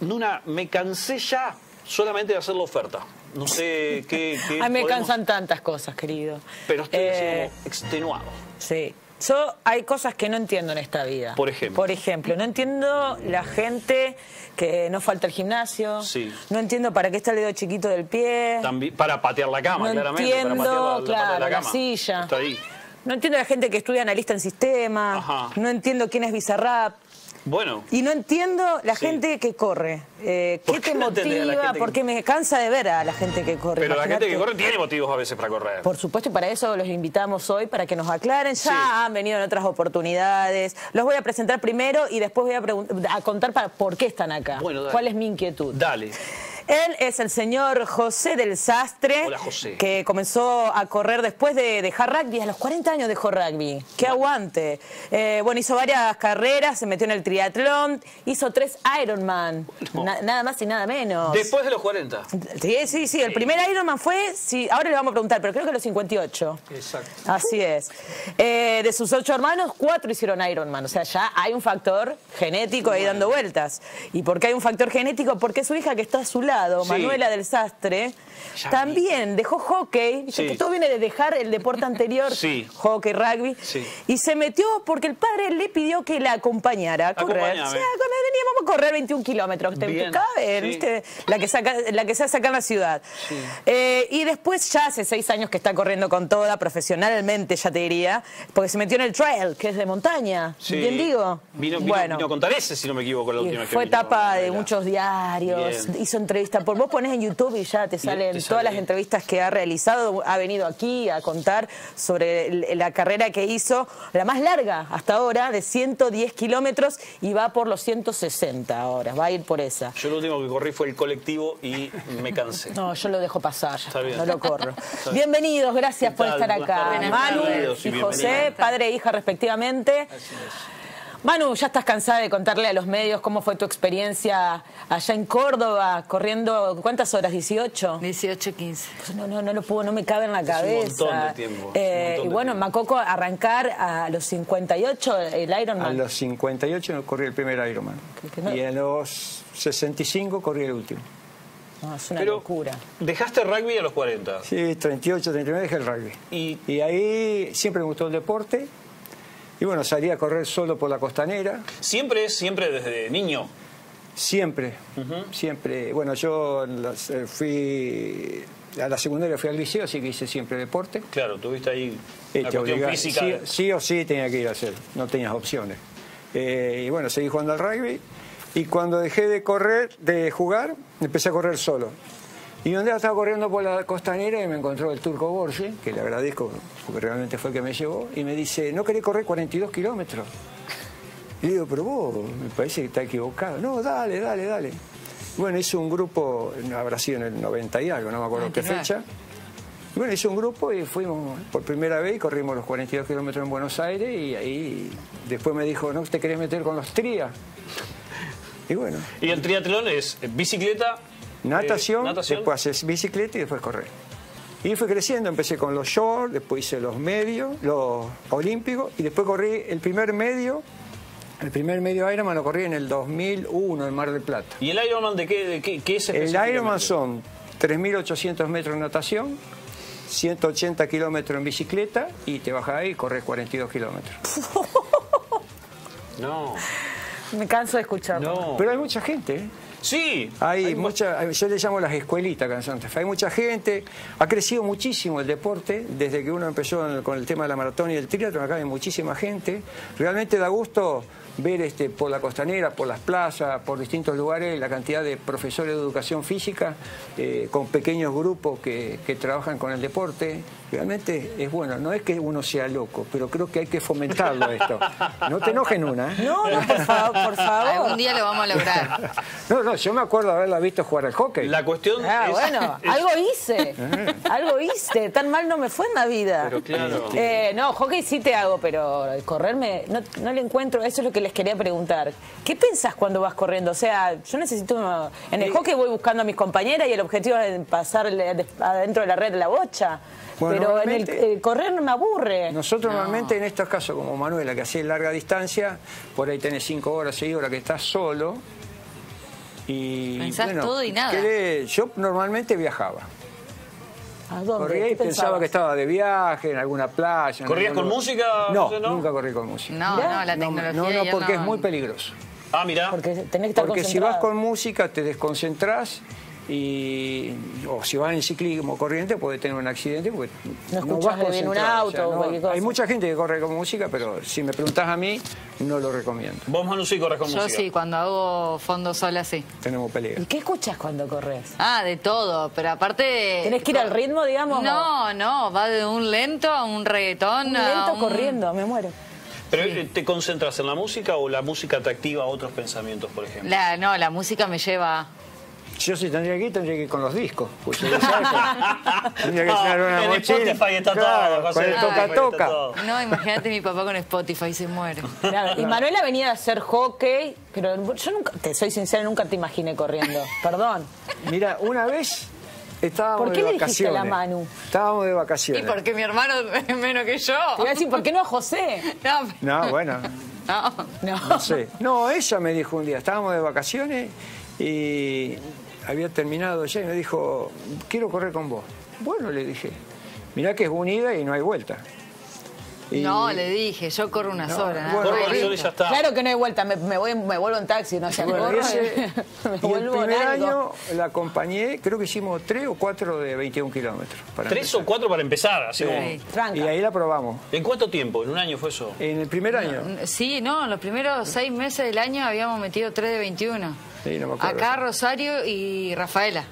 Nuna, me cansé ya solamente de hacer la oferta. No sé qué... qué Ay, me podemos- cansan tantas cosas, querido. Pero estoy así Eh, como extenuado. Sí. Yo hay cosas que no entiendo en esta vida. Por ejemplo. Por ejemplo, no entiendo la gente que no falta al gimnasio. Sí. No entiendo para qué está el dedo chiquito del pie. También, para patear la cama, no claramente. para entiendo, patear la, claro, de la la, cama. silla. Está ahí. No entiendo la gente que estudia analista en sistema. Ajá. No entiendo quién es Bizarrap. Bueno, Y no entiendo la Sí. gente que corre. Eh, ¿Por ¿Qué te no motiva? que- Porque me cansa de ver a la gente que corre. pero la gente que corre tiene motivos a veces para correr. Por supuesto, y para eso los invitamos hoy, para que nos aclaren. Ya Sí. han venido en otras oportunidades. Los voy a presentar primero y después voy a, a contar para por qué están acá. Bueno. ¿Cuál es mi inquietud? Dale. Él es el señor José del Sastre, Hola, José. que comenzó a correr después de dejar rugby. A los 40 años dejó rugby. ¡Qué aguante! Eh, bueno, hizo varias carreras, se metió en el triatlón, hizo tres Ironman. Na- nada más y nada menos. Después de los 40. Sí, sí, sí. El primer Ironman fue, sí, ahora le vamos a preguntar, pero creo que los 58. Exacto. Así es. Eh, de sus ocho hermanos, cuatro hicieron Ironman. O sea, ya hay un factor genético ahí dando vueltas. ¿Y por qué hay un factor genético? Porque su hija que está a su lado, Manuela del Sastre, también dejó hockey. Sí. que todo viene de dejar el deporte anterior, Sí. hockey, rugby. Sí. Y se metió porque el padre le pidió que la acompañara a correr. Acompáñame. O sea, cuando venía, vamos a correr 21 kilómetros. ¿Te, cabe? ¿Viste? La que, saca, la que se acá en la ciudad. Eh, y después ya hace seis años que está corriendo con toda, profesionalmente ya te diría, porque se metió en el trail, que es de montaña. ¿Bien digo? Vino, vino, bueno. vino a contar ese, si no me equivoco, la última que fue vino, etapa de muchos diarios, Bien. hizo entrevistas. Por vos pones en YouTube y ya te salen te sale. todas las entrevistas que ha realizado. Ha venido aquí a contar sobre la carrera que hizo, la más larga hasta ahora, de 110 kilómetros, y va por los 160 ahora. Va a ir por esa. Yo lo último que corrí fue el colectivo y me cansé. No, yo lo dejo pasar, Está bien. no lo corro. bien. Bienvenidos, gracias ¿Qué por estar acá. Manu y José, padre e hija respectivamente. Manu, ya estás cansada de contarle a los medios cómo fue tu experiencia allá en Córdoba, corriendo, ¿cuántas horas? ¿18? 18, 15. Pues no, no, no lo puedo, no me cabe en la un cabeza. montón de tiempo, Eh, un y bueno, tiempo. Macoco, arrancar a los 58 el A Ironman. los 58 no corrí el primer Ironman. que no- Y a los 65 corrí el último. No, es una Pero locura. dejaste rugby a los 40. Sí, 38, 39 dejé el rugby. Y- ahí siempre me gustó el deporte. Y bueno, salí a correr solo por la costanera. Siempre, siempre desde niño. Siempre, siempre. Bueno, yo eh, fui a la secundaria, fui al liceo, así que hice siempre deporte. Claro, tuviste ahí una te cuestión obligaba- física. sí, sí o sí tenía que ir a hacer, no tenías opciones. Eh, y bueno, seguí jugando al rugby. Y cuando dejé de correr, de jugar, empecé a correr solo. Y un día estaba corriendo por la costanera y me encontró el turco Borges, que le agradezco porque realmente fue el que me llevó, y me dice, ¿no querés correr 42 kilómetros? Y digo, pero vos, me parece que está equivocado. No, dale, dale, dale. Bueno, hizo un grupo, habrá sido en el 90 y algo, no me acuerdo qué 99. fecha. Bueno, hice un grupo y fuimos por primera vez y corrimos los 42 kilómetros en Buenos Aires y ahí después me dijo, ¿no te querés meter con los trías? Y bueno, Y el triatlón es bicicleta. Natación, eh, natación. después haces bicicleta y después correr. Y fui creciendo, empecé con los short, después hice los medios, los olímpicos y después corrí el primer medio, el primer medio Ironman lo corrí en el 2001 en Mar del Plata. ¿Y el Ironman de qué, de qué, qué es El? Ironman son 3.800 metros de natación, 180 kilómetros en bicicleta y te bajas ahí y corres 42 kilómetros. No. Me canso de escucharlo. No. Pero hay mucha gente, ¿eh? Sí. Hay, mu- mucha, yo le llamo las escuelitas acá en Santa Fe. Hay mucha gente, ha crecido muchísimo el deporte desde que uno empezó con el tema de la maratón y el triatlón. Acá hay muchísima gente. Realmente da gusto ver este, por la costanera, por las plazas, por distintos lugares, la cantidad de profesores de educación física eh, con pequeños grupos que, que trabajan con el deporte. Realmente es bueno. No es que uno sea loco, pero creo que hay que fomentarlo esto. No te enojen una. ¿eh? No, no, por favor, por favor. Algún día lo vamos a lograr. No, no, yo me acuerdo haberla visto jugar al hockey. La cuestión Ah, es... bueno, algo hice. algo hice. Tan mal no me fue en la vida. Pero claro. Eh, no, hockey sí te hago, pero correrme no, no le encuentro. Eso es lo que les quería preguntar. ¿Qué pensás cuando vas corriendo? O sea, yo necesito. una- En el hockey voy buscando a mis compañeras y el objetivo es pasar adentro de la red la bocha. Bueno, pero en el, el correr no me aburre. Nosotros normalmente en estos casos, como Manuela, que hace larga distancia, por ahí tenés 5 horas, 6 horas que estás solo, Y Pensás todo y nada. quedé- yo normalmente viajaba. ¿A dónde? Corría y ¿Qué pensaba pensabas? que estaba de viaje en alguna playa. en ¿Corrías algún con música, No, José, no? nunca corrí con música. No, Mirá. no, la No, tecnología. no, no, ya porque no- es muy peligroso. Ah, mira. Porque tenés que estar Porque si vas con música te desconcentrás y o si vas en ciclismo corriente puede tener un accidente porque No escuchás vas bien un auto o cualquier cosa. Hay mucha gente que corre con música, pero si me preguntás a mí, no lo recomiendo. Vos, Manu, sí corres con Yo música. sí, cuando hago fondo sola sí. Tenemos pelea. ¿Y qué escuchas cuando corres? Ah, de todo, pero aparte... ¿Tenés que ir al ritmo, digamos? No, no, va de un lento a un reggaetón. Un a lento un- corriendo, me muero. ¿Pero te concentras en la música o la música te activa otros pensamientos, por ejemplo? La, no, la música me lleva... Yo si tendría que ir, tendría que ir con los discos. Pues, tendría que tener una en mochila. Spotify está todo, José, con el toca-toca. No, imagínate mi papá con Spotify se muere. Claro, Y Manuela venía a hacer hockey, pero yo nunca, te soy sincera, nunca te imaginé corriendo. Perdón. Mira, una vez estábamos ¿Por qué de le dijiste a vacaciones. la Manu? Estábamos de Y vacaciones. porque mi hermano es menos que yo. Te iba a decir, ¿por qué no a José? No, No, bueno, no. No. no sé. No, ella me dijo un día, estábamos de vacaciones y había terminado ya y me dijo, quiero correr con vos. Bueno, le dije, mirá que es unida y no hay vuelta. Y- No, le dije, yo corro una No, sola. nada bueno, más. Corre con y ya está. Claro que no hay vuelta, me, me voy, me vuelvo en taxi, no sé, Bueno, corro, y ese- me y el primer año la acompañé, creo que hicimos tres o cuatro de 21 kilómetros. para Tres o empezar. cuatro para empezar, así como... Sí. Tranca. Y ahí la probamos. ¿En cuánto tiempo? ¿En un año fue eso? En el primer año. Sí, no, en los primeros seis meses del año habíamos metido tres de 21. Sí, no me acuerdo. Acá Rosario y Rafaela.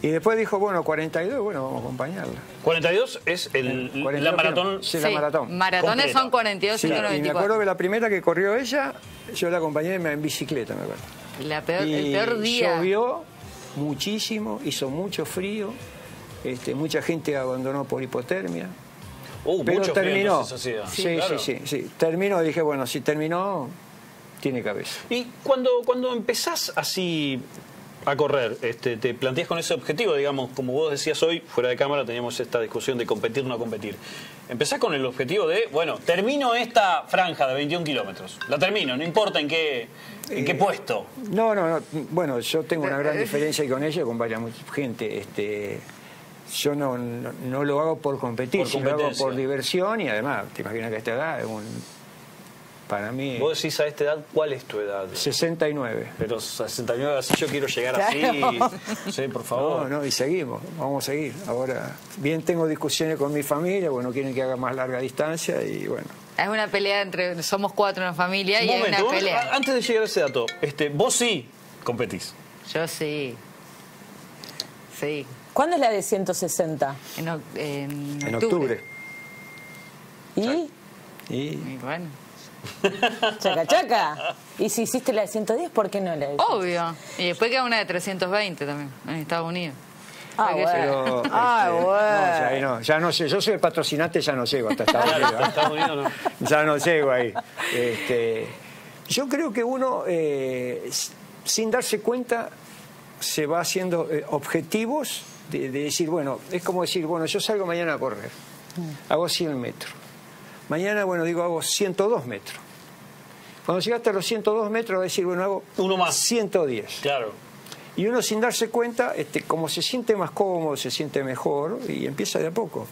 Y después dijo, bueno, 42, bueno, vamos a acompañarla. 42 es el, 42 la maratón. Sí, la maratón. Maratones completa. son 42 Sí, y y me 94. acuerdo que la primera que corrió ella, yo la acompañé en bicicleta, me acuerdo. La peor, el Y peor día. Llovió muchísimo, hizo mucho frío, este, mucha gente abandonó por hipotermia. Uh, pero mucho frío, terminó. hacía. Sí, Claro. sí, sí, sí. Terminó, dije, bueno, si terminó, tiene cabeza. Y cuando, cuando empezás así a correr, este, te planteas con ese objetivo, digamos, como vos decías hoy, fuera de cámara teníamos esta discusión de competir o no competir. Empezás con el objetivo de, bueno, termino esta franja de 21 kilómetros. La termino, no importa en qué, en qué Eh, puesto. No, no, no. Bueno, yo tengo una gran diferencia con ella y con varias gente. Este, yo no, no, no lo hago por competir, Por sino lo hago por diversión y además, te imaginas que a esta edad es un. Para mí, Vos decís a esta edad, ¿cuál es tu edad? 69. Pero 69, así yo quiero llegar así. Sí, por favor. No, no, y seguimos, vamos a seguir. Ahora, bien tengo discusiones con mi familia, bueno, quieren que haga más larga distancia y bueno. Es una pelea entre. Somos cuatro en la familia y Un hay momento, una pelea. antes de llegar a ese dato, este, vos sí competís. Yo sí. Sí. ¿Cuándo es la de 160? En, oc- en En octubre. ¿Y? Y Y bueno. Chaca, chaca. ¿Y si hiciste la de 110, por qué no la de Obvio. Y después queda una de 320 también, en Estados Unidos. Ah, bueno. pero, Ah, este, bueno. no, ya, no, ya no sé, yo soy el patrocinante, ya no llego hasta Estados Unidos. ¿eh? Estados Unidos no. ya no llego ahí. Este, yo creo que uno, eh, sin darse cuenta, se va haciendo eh, objetivos de, de decir, bueno, es como decir, bueno, yo salgo mañana a correr, hago 100 metros. Mañana, bueno, digo, hago 102 metros. Cuando llegaste a los 102 metros, vas a decir, bueno, hago Uno más. 110. Claro. Y uno sin darse cuenta, este, como se siente más cómodo, se siente mejor y empieza de a poco.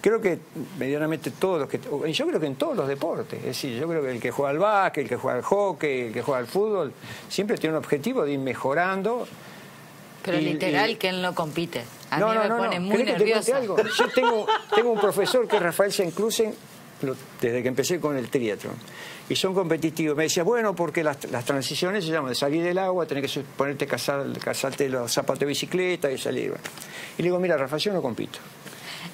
Creo que medianamente todos los que... y Yo creo que en todos los deportes. Es decir, yo creo que el que juega al básquet, el que juega al hockey, el que juega al fútbol, siempre tiene un objetivo de ir mejorando. Pero Y- literal y- que él no compite. A mí me pone muy ¿Querés que te cuente nerviosa. algo? Yo tengo, tengo un profesor que es Rafael Senclusen, desde que empecé con el triatlón. Y son competitivos. Me decía, bueno, porque las, las transiciones se llaman de salir del agua, tener que ponerte, casar, casarte los zapatos de bicicleta y salir. Y le digo, mira, Rafael, yo no compito.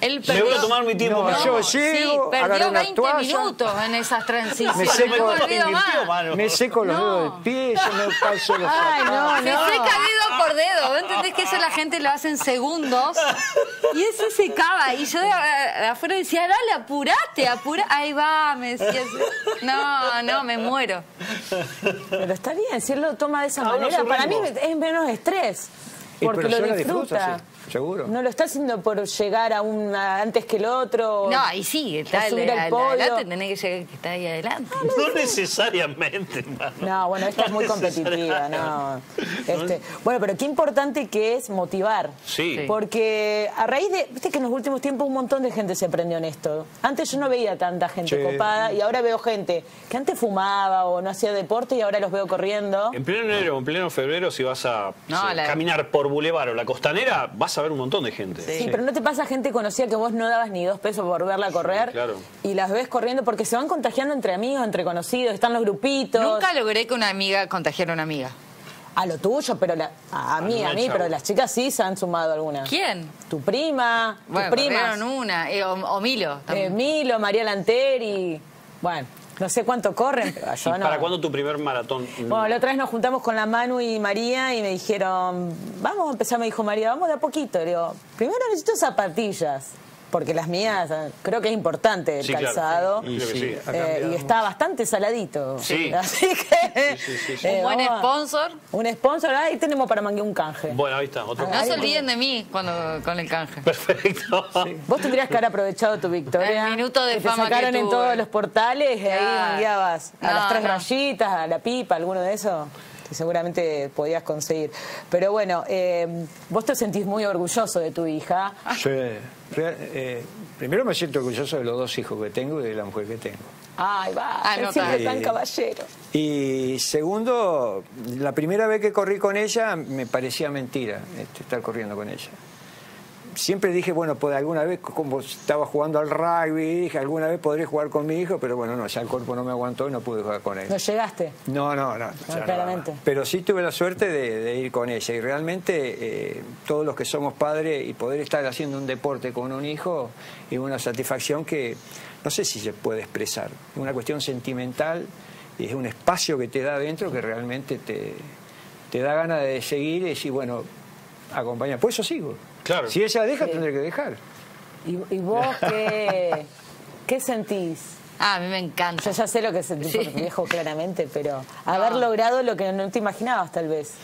Él Me voy a perdió- tomar mi tiempo. No, para- yo sí, llego, perdió una 20 toalla, minutos en esas transiciones. Me No seco- me olvido más. mano. Me seco los No. dedos del pie, yo me calzo los Ay, no. Se seca dedo por dedo. ¿Vos entendés que eso la gente lo hace en segundos? Y eso se secaba. Y yo de, de afuera decía, dale, apurate, apura. Ahí va, me decía. No, no, me muero. Pero está bien, si él lo toma de esa Ah, manera, para mí es menos estrés. Porque lo disfruta. disfruto, sí, seguro. No lo está haciendo por llegar a un antes que el otro. No, y sí, está o subir al- al al- podio. adelante, tenés que llegar que está ahí adelante. No necesariamente, hermano. No, bueno, esta es muy competitiva, no. Este, bueno, pero qué importante que es motivar. Sí. Porque a raíz de, viste que en los últimos tiempos un montón de gente se prendió en esto. Antes yo no veía tanta gente copada y ahora veo gente que antes fumaba o no hacía deporte y ahora los veo corriendo. En pleno enero, en pleno febrero, si vas a la- caminar por Boulevard o la costanera, vas a ver un montón de gente. Sí, pero no te pasa gente conocida que vos no dabas ni dos pesos por verla correr claro. y las ves corriendo porque se van contagiando entre amigos, entre conocidos, están los grupitos. Nunca logré que una amiga contagiara a una amiga. A lo tuyo, pero la- a, a mí, a mí, chau. pero las chicas sí se han sumado algunas. ¿Quién? Tu prima, Bueno, primas. corrieron una. eh, o, o Milo. Eh, también. Milo, María Lanteri. Bueno, no sé cuánto corren, pero yo ¿Y no. ¿Para cuándo tu primer maratón? Bueno, la otra vez nos juntamos con la Manu y María y me dijeron, vamos a empezar, me dijo María, vamos de a poquito. Le digo, primero necesito zapatillas, porque las mías eh, creo que es importante el Sí, claro. calzado. Y sí. Eh, y está bastante saladito. Sí. Así que. Un buen a- sponsor. Un sponsor, ahí tenemos para manguear un canje. Bueno, ahí está, otro. No Ahí se olviden de mí cuando con el canje. Perfecto. Vos tendrías que haber aprovechado tu victoria. El minuto de que te fama que sacaron en todos los portales y ahí mangueabas a No, las tres no. rayitas, a la pipa, alguno de esos. Que seguramente podías conseguir. Pero bueno, eh, vos te sentís muy orgulloso de tu hija. Sí, real- eh, primero me siento orgulloso de los dos hijos que tengo y de la mujer que tengo. Ay, va, Ah, no, siempre tan caballero. Y segundo, la primera vez que corrí con ella me parecía mentira este, estar corriendo con ella. Siempre dije, bueno, pues alguna vez, como estaba jugando al rugby, dije, alguna vez podré jugar con mi hijo, pero bueno, no, ya el cuerpo no me aguantó y no pude jugar con él. No llegaste. No, no, no. no. claramente. Pero sí tuve la suerte de, de ir con ella y realmente eh, todos los que somos padres y poder estar haciendo un deporte con un hijo es una satisfacción que no sé si se puede expresar. Es una cuestión sentimental y es un espacio que te da adentro que realmente te, te da ganas de seguir y decir, bueno, acompaña. Por eso sigo. Claro. Si ella deja, tendré que dejar. ¿Y, y vos qué, qué sentís? Ah, a mí me encanta. Yo ya sé lo que sentís por Sí. tu viejo claramente, pero haber logrado lo que no te imaginabas tal vez.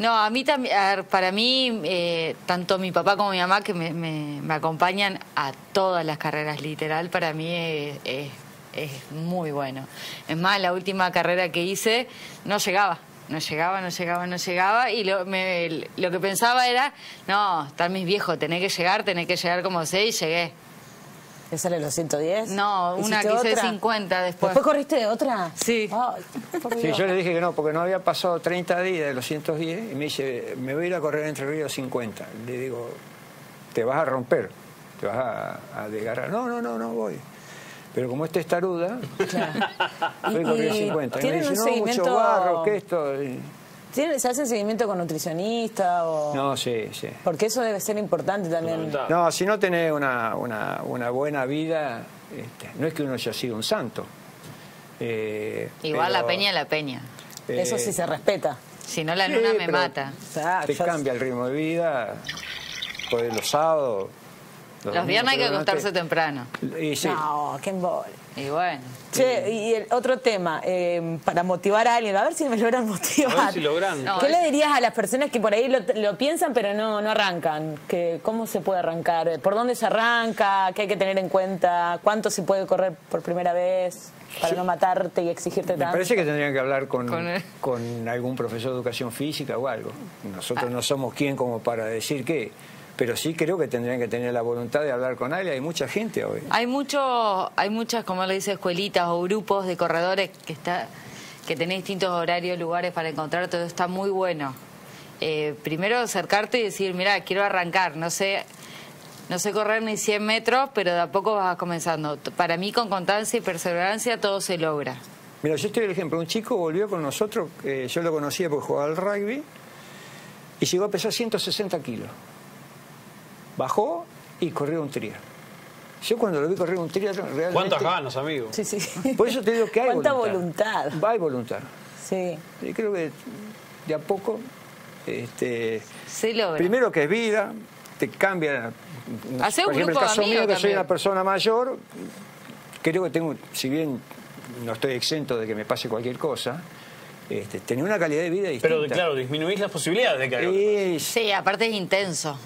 No, a mí también, a ver, para mí, eh, tanto mi papá como mi mamá que me, me- me acompañan a todas las carreras, literal, para mí es, es- es muy bueno. Es más, la última carrera que hice no llegaba, no llegaba, no llegaba, no llegaba, y lo, me- lo que pensaba era, no, están mis viejos, tenés que llegar, tenés que llegar como sé, y llegué. ¿Esa era los 110? No, una ¿Hiciste que hice otra? 50 después. ¿Después corriste de otra? Sí. Sí, yo le dije que no, porque no había pasado 30 días de los 110 y me dice, me voy a ir a correr entre ríos 50. Le digo, te vas a romper, te vas a, a desgarrar. No, no, no, no voy. Pero como este es taruda, a correr Y- y 50. Y me ¿tienen dice, un no, seguimiento- mucho barro, que esto... Y- ¿Tienen- ¿Se hacen seguimiento con nutricionista? O... No, sí, sí. Porque eso debe ser importante también. No, si no tenés una, una, una buena vida, este, no es que uno haya sido un santo. Eh, Igual la peña es la peña. eh, Eso sí se respeta. Si no, la Sí, luna me mata. Sea, te cambia el ritmo de vida, podés los sábados. Los viernes hay que acostarse temprano. Y sí, No, qué embole. Y bueno. Che, y el otro tema, eh, para motivar a alguien, a ver si me logran motivar. A ver si logran. No, ¿Qué es- le dirías a las personas que por ahí lo, lo piensan pero no, no arrancan? Que, ¿Cómo se puede arrancar? ¿Por dónde se arranca? ¿Qué hay que tener en cuenta? ¿Cuánto se puede correr por primera vez para no matarte y exigirte me tanto? parece que tendrían que hablar con, Con algún profesor de educación física o algo. Ah. Nosotros no somos quien como para decir qué, pero sí creo que tendrían que tener la voluntad de hablar con alguien. Hay mucha gente hoy. Hay mucho, hay muchas, como le dice, escuelitas o grupos de corredores que está, que tenés distintos horarios, lugares para encontrar, todo está muy bueno. Eh, primero acercarte y decir, mira, quiero arrancar, no sé, no sé correr ni 100 metros, pero de a poco vas comenzando. Para mí, con constancia y perseverancia, todo se logra. Mira, yo estoy el ejemplo. Un chico volvió con nosotros, eh, yo lo conocía porque jugaba al rugby, y llegó a pesar 160 kilos. Bajó y corrió un trial. Yo cuando lo vi correr un trial, realmente... ¿Cuántas ganas, amigo? Sí, sí. Por eso te digo que hay ¿Cuánta voluntad. voluntad? Hay voluntad. Sí. Y creo que de a poco, este, Se logra. primero que es vida, te cambia. Hacé un Por ejemplo, grupo el de caso mío, amigos que soy una persona mayor, creo que tengo, si bien no estoy exento de que me pase cualquier cosa, este, tenía una calidad de vida distinta. Pero claro, disminuís las posibilidades de que Y- Sí, aparte es intenso.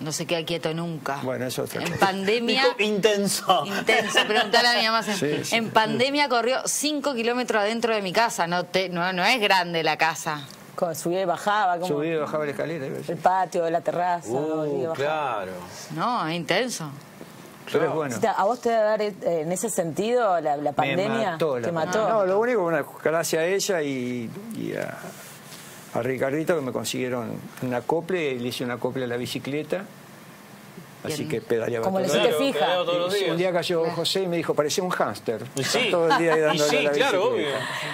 No se queda quieto nunca. Bueno, es otra En cosa. pandemia. Dijo intenso. Intenso, preguntale a mi mamá. Sí, sí. En pandemia corrió 5 kilómetros adentro de mi casa. No, te, no, no es grande la casa. Subía y bajaba, como Subí y bajaba la escalera. el patio, la terraza. Uh, claro. No, es intenso. Pero es bueno. ¿A vos te debe dar eh, en ese sentido la, la pandemia? Me mató la ¿Te pandemia. mató? No, lo único, una, gracias a ella y, y a, a Ricardito que me consiguieron un acople, y le hice un acople a la bicicleta. Así que pedaleaba Como todo le el hiciste Claro, fija. pedaleo todos los Y días. Un día cayó José y me dijo, parecía un hámster. Sí. Todo el día dándole sí, la claro, obvio.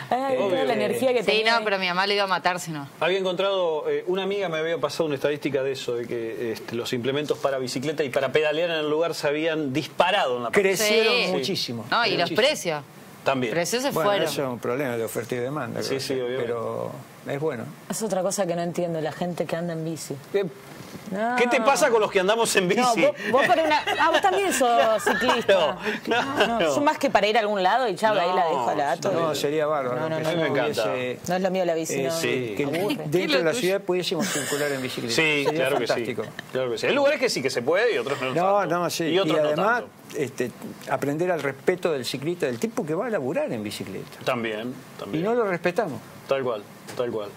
Ay, toda la energía que Sí, tenía. no, pero mi mamá le iba a matar si no. Había encontrado, eh, una amiga me había pasado una estadística de eso, de que este, los implementos para bicicleta y para pedalear en el lugar se habían disparado en la. Crecieron Sí. muchísimo. No, y los precios. También. Precios se Bueno, fueron. eso es un problema de oferta y demanda. Sí, sí, obviamente. Pero es bueno. Es otra cosa que no entiendo, la gente que anda en bici. Eh, No. ¿Qué te pasa con los que andamos en bici? No, vos, vos por una... Ah, vos también sos ciclista. No, no, no. Yo más que para ir a algún lado y chao, ahí la dejo a la No, gato. No, sería bárbaro. No, no, que no, si no. Me encanta. hubiese, No es lo mío la bici, eh, no. sí. que dentro de la ciudad pudiésemos circular en bicicleta. Sí, Sería claro que sí. Claro que sí. Hay lugares que sí que se puede y otros no. No, tanto. no, sí. Y Y, otros no además, tanto. este, aprender al respeto del ciclista, del tipo que va a laburar en bicicleta. También, Y también. no lo respetamos. Tal cual, tal cual.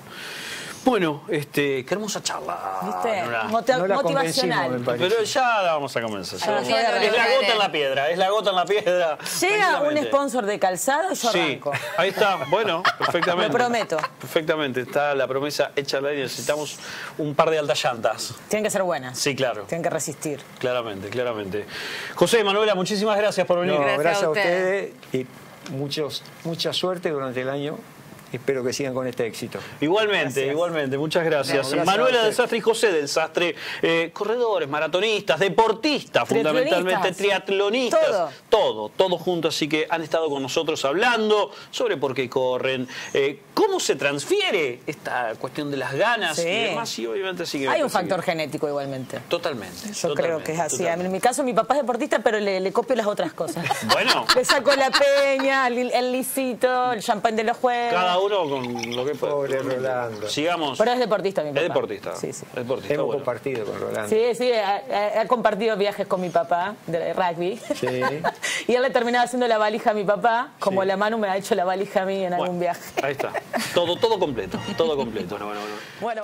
Bueno, este, qué hermosa charla. ¿Viste? Nora. Mota- No la motivacional. convencimos, me parece. Pero ya la vamos a comenzar. ya vamos a- sí, es la gota en la piedra, es la gota en la piedra. Llega un Tranquilamente. sponsor de calzado yo Sí, arranco. ahí está, bueno, perfectamente. Lo prometo. Perfectamente, está la promesa hecha al aire. Necesitamos un par de altas llantas. Tienen que ser buenas. Sí, claro. Tienen que resistir. Claramente, claramente. José Manuela, muchísimas gracias por venir. No, Gracias gracias, a ustedes y muchos, mucha suerte durante el año. Espero que sigan con este éxito. Igualmente, igualmente, muchas gracias. No, gracias Manuela del. Sastre y José del Sastre, eh, corredores, maratonistas, deportistas, fundamentalmente triatlonistas, Todo. todo, todo junto. Así que han estado con nosotros hablando sobre por qué corren, eh, cómo se transfiere esta cuestión de las ganas Sí. y demás. Y obviamente sigue. Hay un factor genético igualmente. Totalmente. Yo creo que es así. totalmente. En mi caso, mi papá es deportista, pero le, le copio las otras cosas. Bueno. Le saco la peña, el, el lisito, el champán de los juegos. Cada uno con lo que puede. Pobre Rolando. Sigamos. Pero es deportista, mi papá. Es deportista. Sí, sí. Es deportista. Hemos bueno. compartido con Rolando. Sí, sí, ha, compartido viajes con mi papá de rugby. Sí. y él le terminaba haciendo la valija a mi papá, como la Manu me ha hecho la valija a mí en algún Bueno, viaje. Ahí está. Todo, todo completo. Todo completo. Bueno, bueno.